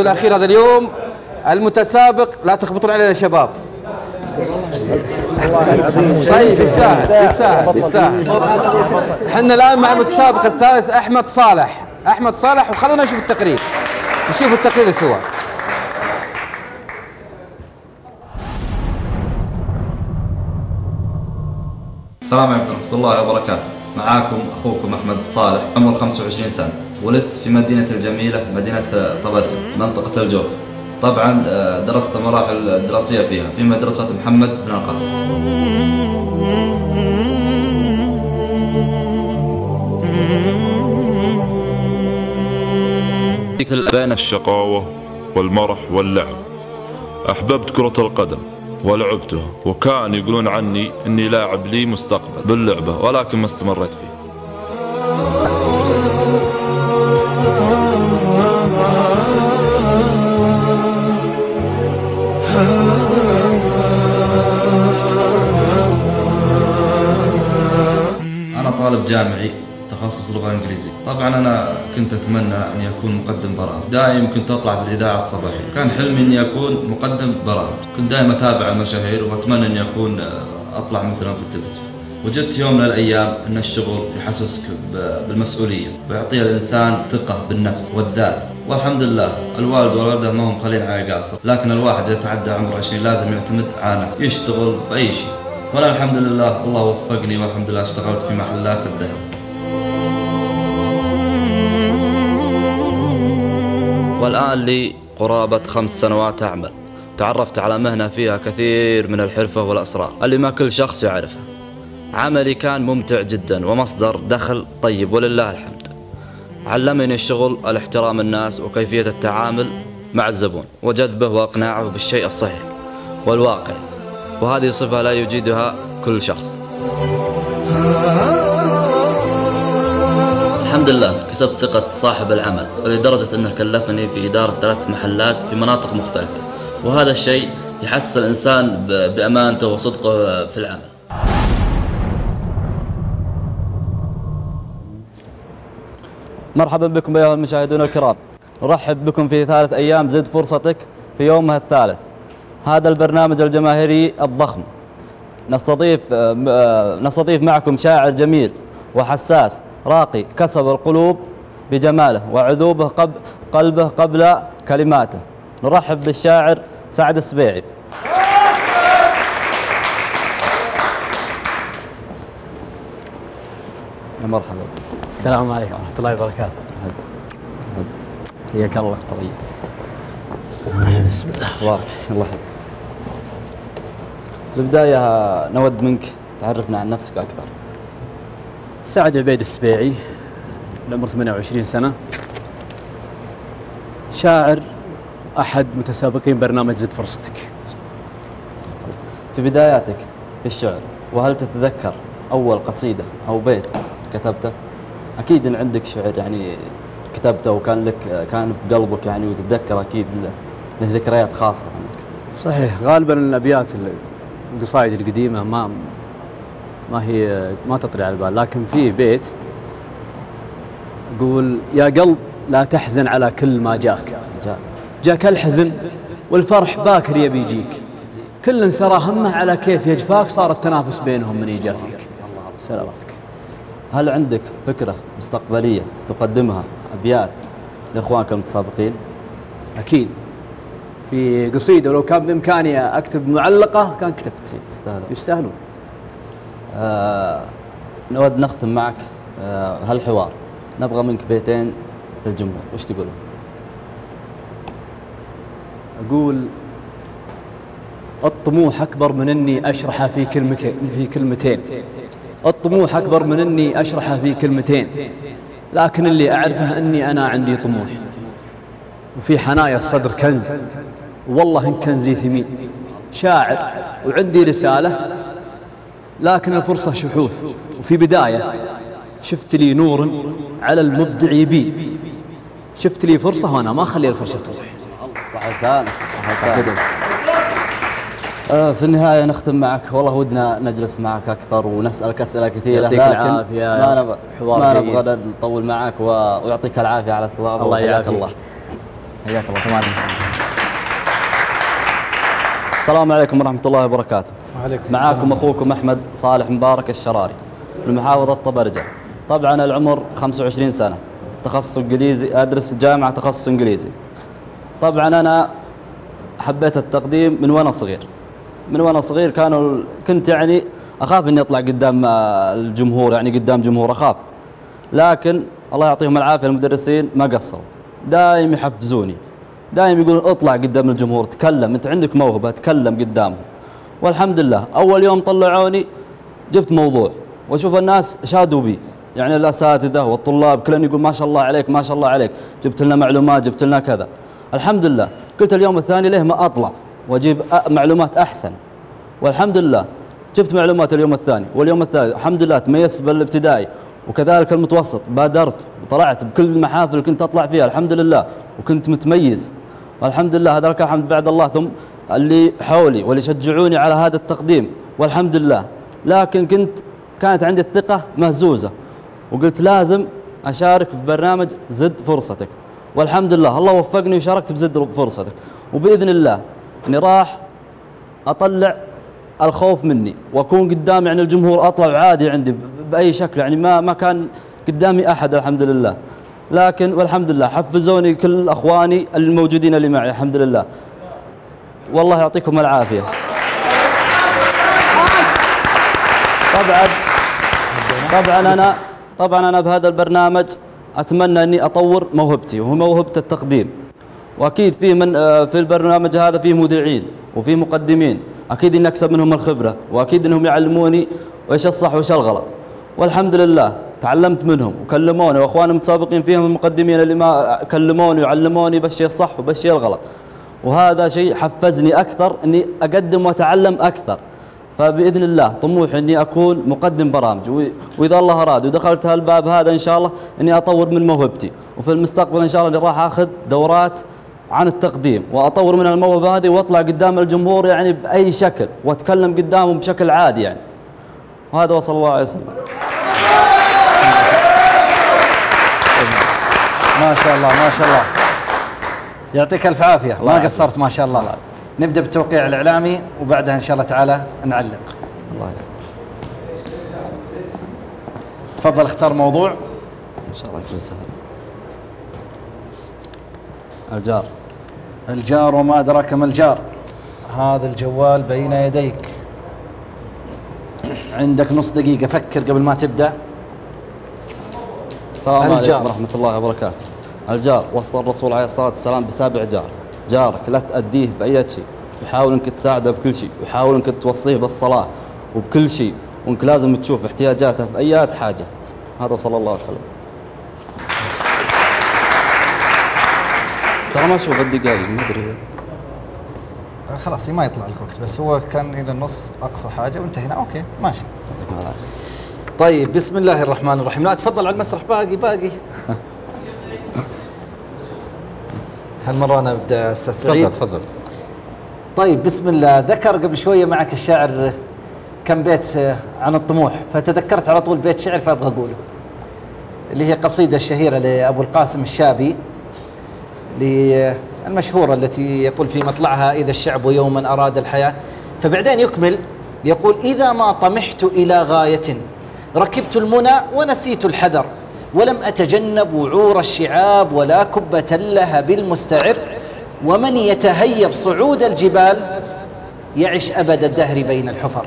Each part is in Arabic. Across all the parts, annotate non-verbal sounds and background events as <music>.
الأخير هذا اليوم؟ المتسابق لا تخبطون علينا يا شباب. طيب يستاهل يستاهل يستاهل. إحنا الآن مع المتسابق الثالث أحمد صالح. أحمد صالح وخلونا نشوف التقرير. نشوف التقرير سوا السلام عليكم ورحمة الله وبركاته. معاكم أخوكم أحمد صالح عمر 25 سنة. ولدت في مدينة الجميلة مدينة طبرجة منطقة الجوف. طبعا آه، درست مراحل الدراسية فيها في مدرسة محمد بن القاسم. بين الشقاوة والمرح واللعب. أحببت كرة القدم ولعبتها وكان يقولون عني أني لاعب لي مستقبل باللعبة ولكن ما استمريت فيه تخصص لغة إنجليزية. طبعا أنا كنت أتمنى أني أكون مقدم برامج. دائم كنت أطلع في الإذاعة الصباحية. كان حلمي أني أكون مقدم برامج. كنت دائما أتابع المشاهير وأتمنى أني أكون آه، أطلع مثلهم في التلفزيون. وجدت يوم من الأيام أن الشغل يحسسك ب- بالمسؤولية. ويعطي الإنسان ثقة بالنفس والذات. والحمد لله الوالد والوالدة ما هم خلين على قاصر. لكن الواحد إذا تعدى عمره 20 لازم يعتمد على نفسه. يشتغل بأي شيء. وأنا الحمد لله الله وفقني والحمد لله اشتغلت في محلات الذهب. والآن لي قرابة خمس سنوات أعمل. تعرفت على مهنة فيها كثير من الحرفة والأسرار. اللي ما كل شخص يعرفها. عملي كان ممتع جدا ومصدر دخل طيب ولله الحمد. علمني الشغل الاحترام الناس وكيفية التعامل مع الزبون وجذبه وإقناعه بالشيء الصحيح والواقع. وهذه صفة لا يجيدها كل شخص. الحمد لله كسبت ثقة صاحب العمل لدرجة أنه كلفني في إدارة ثلاث محلات في مناطق مختلفة. وهذا الشيء يحسس الإنسان بأمانته وصدقه في العمل. مرحبا بكم أيها المشاهدون الكرام. نرحب بكم في ثالث أيام زد فرصتك في يومها الثالث. هذا البرنامج الجماهيري الضخم. نستضيف آه، آه، نستضيف معكم شاعر جميل وحساس راقي كسب القلوب بجماله وعذوبه قب قلبه قبل كلماته. نرحب بالشاعر سعد السبيعي. يا مرحبا. السلام عليكم ورحمة الله وبركاته. حياك الله. طيب. بسم الله تبارك الله. في البداية نود منك تعرفنا عن نفسك أكثر. سعد عبيد السبيعي العمر 28 سنة. شاعر أحد متسابقين برنامج زد فرصتك. في بداياتك في الشعر وهل تتذكر أول قصيدة أو بيت كتبته؟ أكيد إن عندك شعر يعني كتبته وكان لك كان في قلبك يعني وتتذكر أكيد له ذكريات خاصة. عندك صحيح غالبا الأبيات ال- القصائد القديمة ما ما هي ما تطري على البال. لكن في بيت يقول يا قلب لا تحزن على كل ما جاك. جاك. الحزن والفرح باكر يبي يجيك. كل سرى همه على كيف يجفاك صار التنافس بينهم من يجافيك. سلامتك. هل عندك فكرة مستقبلية تقدمها أبيات لإخوانك المتسابقين؟ أكيد. في قصيدة لو كان بإمكاني أكتب معلقة كان كتبت. يستاهلوا يستاهلون. آه نود نختم معك آه هالحوار. نبغى منك بيتين للجمهور وش تقولون؟ أقول الطموح أكبر من إني اشرحه في كلمه في كلمتين. الطموح أكبر من إني اشرحه في كلمتين. لكن اللي أعرفه إني أنا عندي طموح. وفي حنايا الصدر كنز. والله إن كنزي ثمين. شاعر وعندي رسالة. لكن الفرصة شحوث وفي بداية شفت لي نور على المبدع يبين شفت لي فرصة وأنا ما أخلي الفرصة تروح. صح لسانك في النهاية نختم معك. والله ودنا نجلس معك أكثر ونسألك أسئلة كثيرة يعطيك العافية. ما نبغى ما. نبغى نطول معك ويعطيك العافية على السلامة الله يعافيك. الله. حياك الله. سمعني السلام عليكم ورحمة الله وبركاته. وعليكم معاكم أخوكم أحمد صالح مبارك الشراري من محافظة طبرجة. طبعا العمر 25 سنة تخصص إنجليزي أدرس جامعة تخصص إنجليزي. طبعا أنا حبيت التقديم من وأنا صغير. من وأنا صغير كانوا كنت يعني أخاف إني أطلع قدام آه، الجمهور يعني قدام جمهور أخاف. لكن الله يعطيهم العافية المدرسين ما قصروا. دايم يحفزوني. دايم يقولون اطلع قدام الجمهور تكلم انت عندك موهبة تكلم قدامهم. والحمد لله أول يوم طلعوني جبت موضوع وأشوف الناس شادوا بي. يعني الأساتذة والطلاب كلهم يقول ما شاء الله عليك ما شاء الله عليك. جبت لنا معلومات جبت لنا كذا. الحمد لله قلت اليوم الثاني ليه ما أطلع؟ وأجيب معلومات أحسن. والحمد لله جبت معلومات اليوم الثاني. واليوم الثالث الحمد لله تميزت بالابتدائي. وكذلك المتوسط بادرت وطلعت بكل المحافل اللي كنت أطلع فيها الحمد لله وكنت متميز. والحمد لله هذا الحمد بعد الله ثم اللي حولي واللي شجعوني على هذا التقديم والحمد لله لكن كنت كانت عندي الثقة مهزوزة وقلت لازم أشارك في برنامج زد فرصتك. والحمد لله الله وفقني وشاركت بزد فرصتك. وبإذن الله أني راح أطلع الخوف مني وأكون قدام يعني الجمهور أطلع عادي عندي ب- بأي شكل يعني ما ما كان قدامي أحد الحمد لله لكن والحمد لله حفزوني كل اخواني الموجودين اللي معي الحمد لله والله يعطيكم العافية. طبعا طبعا أنا طبعا أنا بهذا البرنامج أتمنى أني أطور موهبتي وهو موهبة التقديم. وأكيد في من آه، في البرنامج هذا فيه مذيعين وفيه مقدمين. أكيد إني أكسب منهم الخبرة وأكيد إنهم يعلموني إيش الصح وإيش الغلط. والحمد لله تعلمت منهم وكلموني واخواني المتسابقين فيهم المقدمين اللي ما كلموني وعلموني بالشيء الصح وبالشيء الغلط. وهذا شيء حفزني أكثر إني أقدم وأتعلم أكثر. فبإذن الله طموحي إني أكون مقدم برامج. وإذا الله أراد ودخلت هالباب هذا إن شاء الله إني أطور من موهبتي. وفي المستقبل إن شاء الله إني راح آخذ دورات عن التقديم. وأطور من الموهبة هذه وأطلع قدام الجمهور يعني بأي شكل وأتكلم قدامهم بشكل عادي يعني. وهذا وصلى الله عليه وسلم. ما شاء الله ما شاء الله. يعطيك ألف عافية. ما قصرت ما شاء الله. نبدأ بالتوقيع الإعلامي وبعدها إن شاء الله تعالى نعلق. الله يستر. تفضل اختار موضوع. إن شاء الله يكون سهل. الجار. الجار وما أدراك ما الجار. هذا الجوال بين يديك. عندك نص دقيقة فكر قبل ما تبدأ. السلام. عليكم ورحمة الله وبركاته. الجار. وصى الرسول عليه الصلاة والسلام بسابع جار. جارك لا تأديه بأي شيء. وحاول انك تساعده بكل شيء. وحاول انك توصيه بالصلاة وبكل شيء. وانك لازم تشوف احتياجاته في أي حاجة. هذا صلى الله عليه وسلم. ترى ما أشوف الدقائق ما أدري. خلاص ما يطلع لك وقت. بس هو كان إلى النص أقصى حاجة وانتهينا. أوكي ماشي. طيب بسم الله الرحمن الرحيم. لا تفضل على المسرح. باقي باقي. هالمره أنا أبدأ أستاذ سعيد. تفضل تفضل. طيب بسم الله. ذكر قبل شوية معك الشاعر كم بيت عن الطموح. فتذكرت على طول بيت شعر فأبغى أقوله. اللي هي قصيدة الشهيرة لأبو القاسم الشابي المشهورة التي يقول في مطلعها إذا الشعب يوما أراد الحياة. فبعدين يكمل يقول إذا ما طمحت إلى غاية ركبت المنى ونسيت الحذر. ولم أتجنب وعور الشعاب ولا كبه لها بالمستعر. ومن يتهيب صعود الجبال يعش أبد الدهر بين الحفر.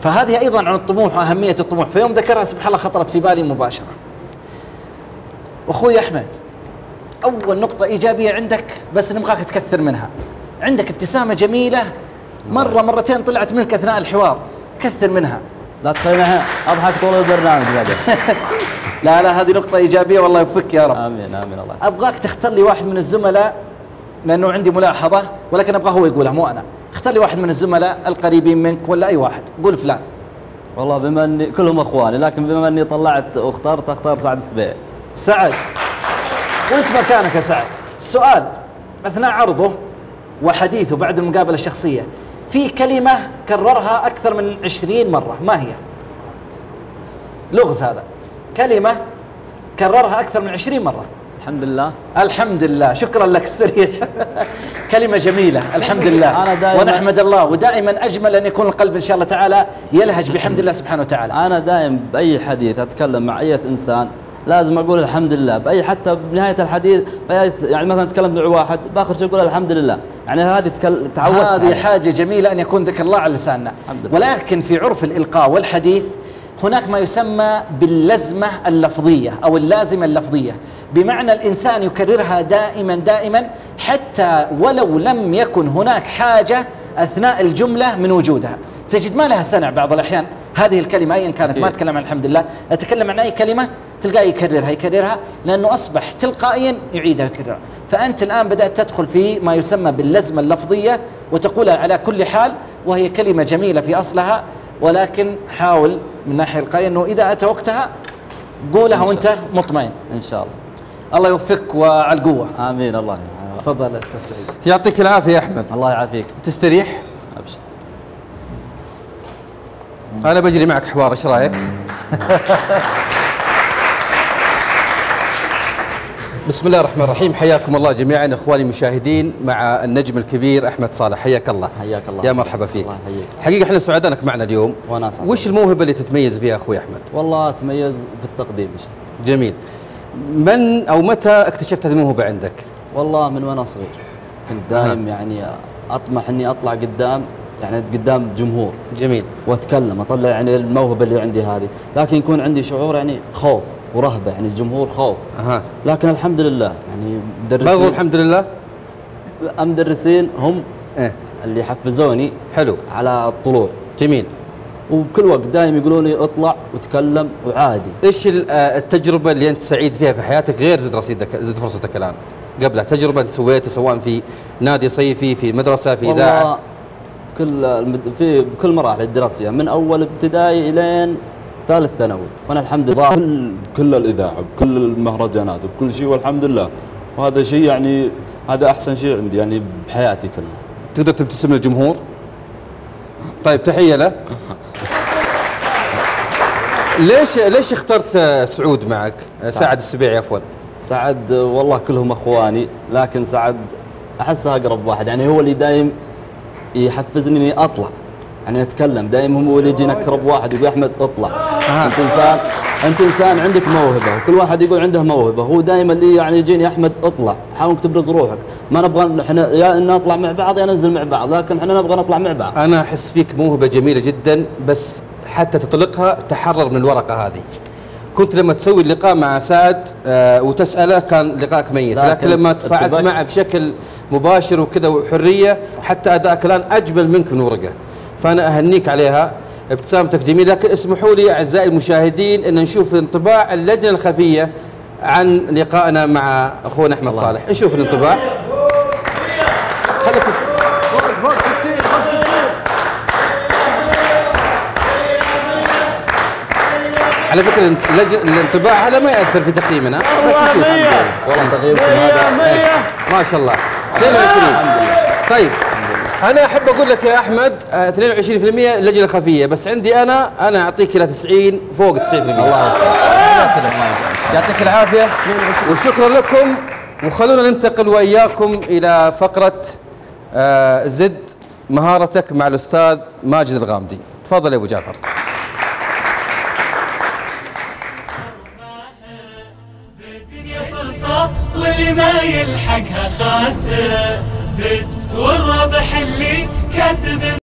فهذه أيضا عن الطموح وأهمية الطموح. فيوم ذكرها سبحان الله خطرت في بالي مباشرة. أخوي أحمد أول نقطة إيجابية عندك بس نبغاك تكثر منها. عندك ابتسامة جميلة. مرة مرتين طلعت منك أثناء الحوار. كثر منها. لا تخليني الحين أضحك طول البرنامج بعدين. <laughs> لا لا هذه نقطة إيجابية والله يوفقك يا رب. آمين آمين الله. أبغاك تختار لي واحد من الزملاء لأنه عندي ملاحظة ولكن أبغى هو يقولها مو أنا. اختار لي واحد من الزملاء القريبين منك ولا أي واحد. قول فلان. والله بما أني كلهم إخواني لكن بما أني طلعت واخترت أختار سعد السبيع سعد. وانت مكانك يا سعد. السؤال أثناء عرضه وحديثه بعد المقابلة الشخصية في كلمة كررها أكثر من عشرين مرة ما هي؟ لغز هذا. كلمة كررها أكثر من عشرين مرة. الحمد لله الحمد لله شكرا لك استريح <laughs> كلمة جميلة. الحمد لله <laughs> أنا دائماً- ونحمد الله. ودائما أجمل أن يكون القلب إن شاء الله تعالى يلهج بحمد الله سبحانه وتعالى. أنا دائم بأي حديث أتكلم مع أي إنسان لازم أقول الحمد لله باي حتى بنهاية الحديث يعني مثلا تكلمت مع واحد بآخر شيء أقول الحمد لله يعني هذه تكل... تعودت هذه عليها. حاجة جميلة أن يكون ذكر الله على لساننا. ولكن في عرف الإلقاء والحديث هناك ما يسمى باللزمة اللفظية أو اللازمة اللفظية. بمعنى الإنسان يكررها دائما دائما حتى ولو لم يكن هناك حاجة أثناء الجملة من وجودها. تجد ما لها سنع بعض الأحيان. هذه الكلمة أيا كانت ما أكيد. أتكلم عن الحمد لله. أتكلم عن أي كلمة؟ تلقاه يكررها يكررها لأنه أصبح تلقائيا يعيدها يكررها فأنت الآن بدأت تدخل في ما يسمى باللزمة اللفظية وتقولها على كل حال وهي كلمة جميلة في أصلها ولكن حاول من ناحية القائل أنه إذا أتى وقتها قولها وأنت مطمئن. إن شاء الله. الله يوفقك وعلى القوة. آمين الله تفضل أستاذ سعيد. يعطيك العافية يا أحمد. الله يعافيك. تستريح؟ أبشر. أنا بجري معك حوار إيش رأيك؟ <laughs> بسم الله الرحمن الرحيم. حياكم الله جميعا إخواني المشاهدين مع النجم الكبير أحمد صالح. حياك الله. حياك الله. يا مرحبا فيك. الله يحييك. حقيقة إحنا سعداء انك معنا اليوم. وأنا أسعد. وش الموهبة اللي تتميز فيها أخوي أحمد؟ والله تميز في التقديم إن شاء الله. جميل. من أو متى اكتشفت هذه الموهبة عندك؟ والله من وأنا صغير. كنت دايم يعني أطمح إني أطلع قدام يعني قدام جمهور. جميل. وأتكلم أطلع يعني الموهبة اللي عندي هذه. لكن يكون عندي شعور يعني خوف. ورهبة يعني الجمهور خوف. أها. لكن الحمد لله يعني ما مدرسين أقول الحمد لله؟ المدرسين هم إيه. اللي حفزوني حلو. على الطلوع. جميل. وبكل وقت دايم يقولوا لي اطلع وتكلم وعادي. إيش آه، التجربة اللي أنت سعيد فيها في حياتك غير زد رصيدك زد فرصتك الآن؟ قبلها تجربة أنت سويتها سواء في نادي صيفي في مدرسة في والله اذاعه كل. في بكل مراحل الدراسية من أول ابتدائي إلين ثالث ثانوي. وأنا الحمد لله. كل كل الإذاعة بكل المهرجانات بكل شيء والحمد لله. وهذا شيء يعني هذا أحسن شيء عندي يعني بحياتي كلها. تقدر تبتسم للجمهور؟ طيب تحية له. ليش ليش اخترت سعود معك؟ سعد. السبيعي عفوا. سعد والله كلهم أخواني لكن سعد احسه أقرب واحد. يعني هو اللي دايم يحفزني إني أطلع. يعني أتكلم. دايم هو اللي يجينا اقرب واحد يقول أحمد اطلع. آه. أنت انسان أنت إنسان عندك موهبة. وكل واحد يقول عنده موهبة. هو دائما اللي يعني يجيني أحمد اطلع. حاول انك تبرز روحك. ما نبغى إحنا يا إن نطلع مع بعض يا ننزل مع بعض. لكن إحنا نبغى نطلع مع بعض. أنا أحس فيك موهبة جميلة جدا. بس حتى تطلقها تحرر من الورقة هذه. كنت لما تسوي اللقاء مع سعد آه وتسأله كان لقائك ميت. لكن لكن لما تفاعلت. معه بشكل مباشر وكذا وحرية حتى ادائك الآن أجمل منك من ورقه فأنا أهنيك عليها ابتسامتك جميله لكن اسمحوا لي أعزائي المشاهدين أن نشوف انطباع اللجنة الخفية عن لقائنا مع أخونا أحمد صالح. نشوف الانطباع. على فكرة اللج- الانطباع هذا ما يأثر في تقييمنا. بس نشوف. والله تغييركم هذا. إيه، ما شاء الله. 22 طيب. أحب أقول لك يا أحمد آه، 22% اللجنة الخفية بس عندي أنا أنا أعطيك إلى 90 فوق 90% الله يسلمك. يعطيك العافية وشكرا لكم وخلونا ننتقل وإياكم إلى فقرة آه، زد مهارتك مع الأستاذ ماجد الغامدي. تفضل يا أبو جعفر. واللي ما يلحقها خاسر. زد والربح اللي كسب